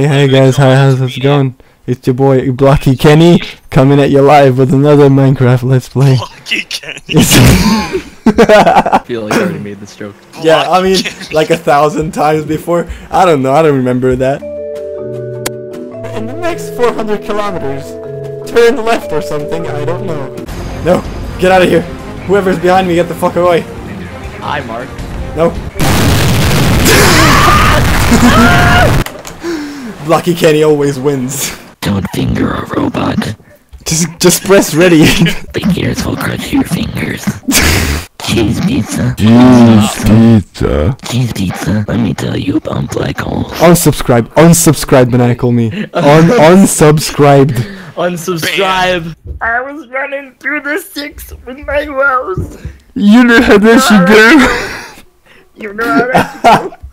Hey, hey guys, hi, how's it going? It's your boy Blocky Kenny coming at you live with another Minecraft Let's Play. Blocky Kenny. I feel like I already made this joke. yeah, I mean, Kenny. like a thousand times before. I don't know, I don't remember that. In the next 400 kilometers, turn left or something, I don't know. No, get out of here. Whoever's behind me, get the fuck away. Hi, Mark. No. Blocky Kenny always wins. Don't finger a robot. Just, just press ready. Fingers will crush your fingers. Cheese pizza. Cheese pizza. Cheese pizza. Let me tell you about black holes. Unsubscribe. Unsubscribe, Maniacal me. Un unsubscribed. Unsubscribe. I was running through the six with my woes. You know how this you do. You know I let you go.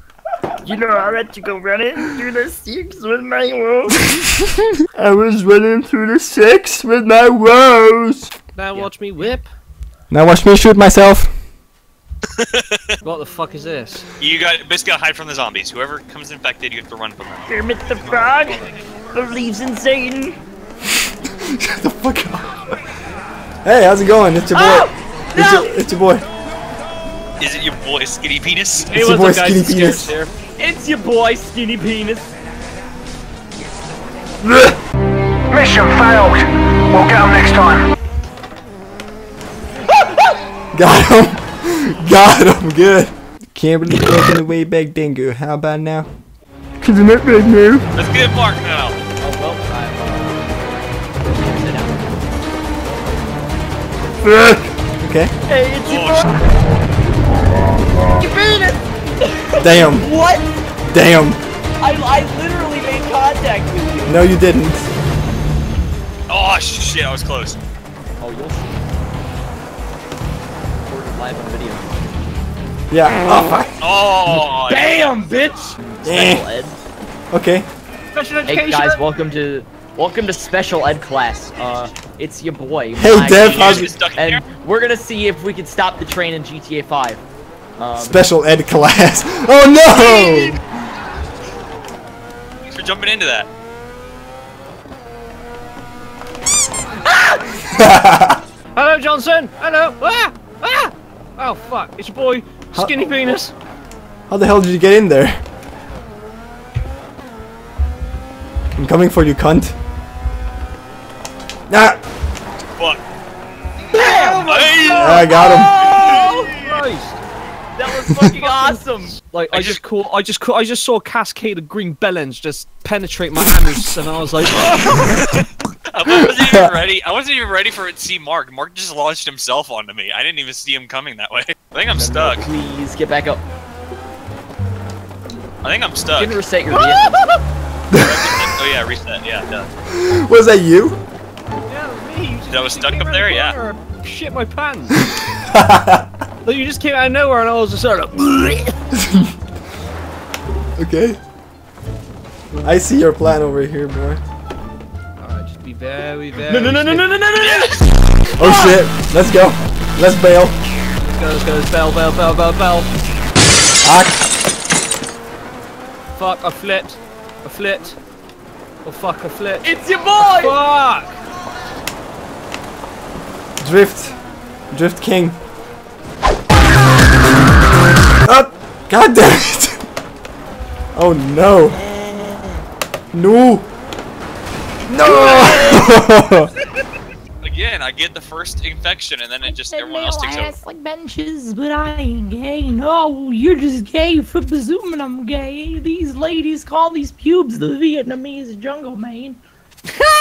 You know I let you go running through the six with my woes. I was running through the six with my woes. Now watch me whip. Now watch me shoot myself. What the fuck is this? You got basically gotta hide from the zombies. Whoever comes infected, you have to run from them. Kermit the Frog believes in Satan. Shut the fuck up. Hey, how's it going? It's your boy. Oh! It's, your, it's your boy. Is it your boy Skinny Penis? It's your boy Skinny Penis. It's your boy, Skinny Penis. Mission failed. We'll get them next time. Got him. Got him. Good. Can't believe the way back dingo. How about now? Cause I'm not right now. Let's get Mark now. Oh, well, I'm, uh, sit down. Okay. Hey, it's your Oh, boy. You beat it! Damn. What? Damn. I, I literally made contact with you. No, you didn't. oh shit, I was close. Oh, you'll see. Recorded live on video. Yeah. Oh fuck. Oh, Bam, bitch! Eh. Special ed. Okay. Special Hey guys, welcome to welcome to special ed class. Uh, it's your boy. Hey, Mike, Dev, how's it? and we're gonna see if we can stop the train in GTA 5. Um, Special ed class. Oh no! Thanks for jumping into that. Hello, Johnson. Hello. Ah! Ah! Oh fuck! It's your boy, Skinny Penis. How the hell did you get in there? I'm coming for you, cunt. Ah! What? Hey! I got him. Oh Christ! that was fucking awesome. Like I, I just just- caught, I just caught, I just saw a cascade of green bellends just penetrate my anus, and I was like, I wasn't even ready. I wasn't even ready for it to see Mark. Mark just launched himself onto me. I didn't even see him coming that way. I think I'm stuck. Please get back up. I think I'm You stuck. can reset your vehicle. oh yeah, reset. Yeah, done. Was that you? "Yeah, it was me." You just That was stuck up there, the yeah. Shit my pants. Like you just came out of nowhere, and I was just sort of. Okay. I see your plan over here, boy. Alright, just be very, very. No, no, no, no, no, no, no, no, no! Oh shit. Let's go. Let's bail. Let's go, let's go, let's bell, bell, bell, bell, bell. Ah, Fuck, I flipped. I flipped. Oh fuck, I flipped. It's your boy! Fuck! drift. Drift king. God damn it. Oh no. No. No. Again, I get the first infection, and then it just everyone else takes over. ass like benches, but I ain't gay. No, you're just gay from presuming I'm gay. These ladies call these pubes the Vietnamese jungle man.